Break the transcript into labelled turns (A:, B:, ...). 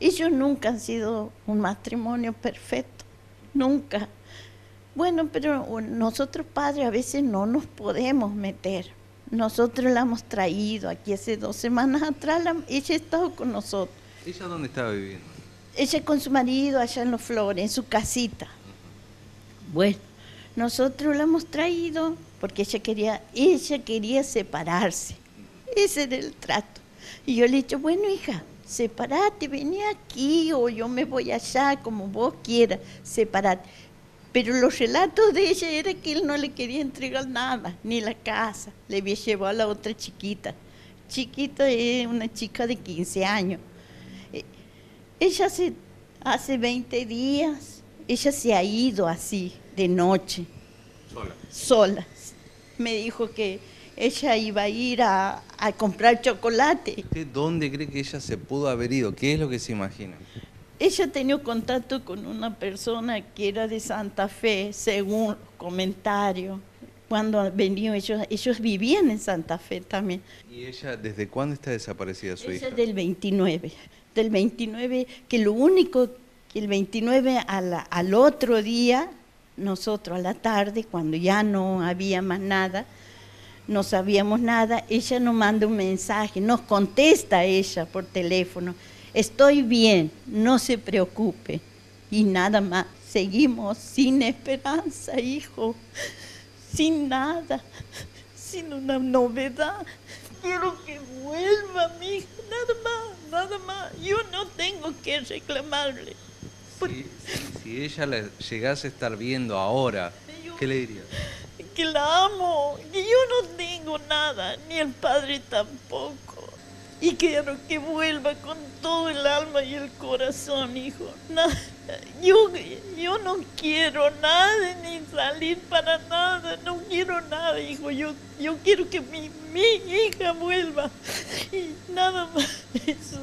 A: Ellos nunca han sido un matrimonio perfecto, nunca. Bueno, pero nosotros padres a veces no nos podemos meter. Nosotros la hemos traído aquí hace dos semanas atrás, ella ha estado con nosotros.
B: ¿Ella dónde estaba viviendo?
A: Ella con su marido allá en Los Flores, en su casita. Bueno, nosotros la hemos traído porque ella quería, ella quería separarse. Ese era el trato. Y yo le he dicho, bueno hija, separate, vení aquí o yo me voy allá, como vos quieras, separate. Pero los relatos de ella era que él no le quería entregar nada, ni la casa. Le había llevado a la otra chiquita. Chiquita es una chica de 15 años. Eh, ella hace, hace 20 días, ella se ha ido así, de noche.
B: Sola.
A: Sola. Me dijo que ella iba a ir a, a comprar chocolate.
B: ¿Usted dónde cree que ella se pudo haber ido? ¿Qué es lo que se imagina?
A: Ella tenía contacto con una persona que era de Santa Fe, según comentarios. Cuando venían ellos, ellos vivían en Santa Fe también.
B: ¿Y ella desde cuándo está desaparecida su
A: ella
B: hija?
A: del 29, del 29, que lo único que el 29 a la- al otro día, nosotros a la tarde, cuando ya no había más nada, no sabíamos nada, ella nos manda un mensaje, nos contesta ella por teléfono, estoy bien, no se preocupe. Y nada más, seguimos sin esperanza, hijo, sin nada, sin una novedad. Quiero que vuelva mi hija, nada más, nada más. Yo no tengo que reclamarle.
B: Si, si- si ella la llegase a estar viendo ahora, ¿qué le diría?
A: que la amo, que nada, ni el padre tampoco. Y quiero que vuelva con todo el alma y el corazón, hijo. Na- yo, yo no quiero nada, ni salir para nada, no quiero nada, hijo. Yo, yo quiero que mi, mi hija vuelva. Y nada más eso.